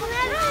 ごめん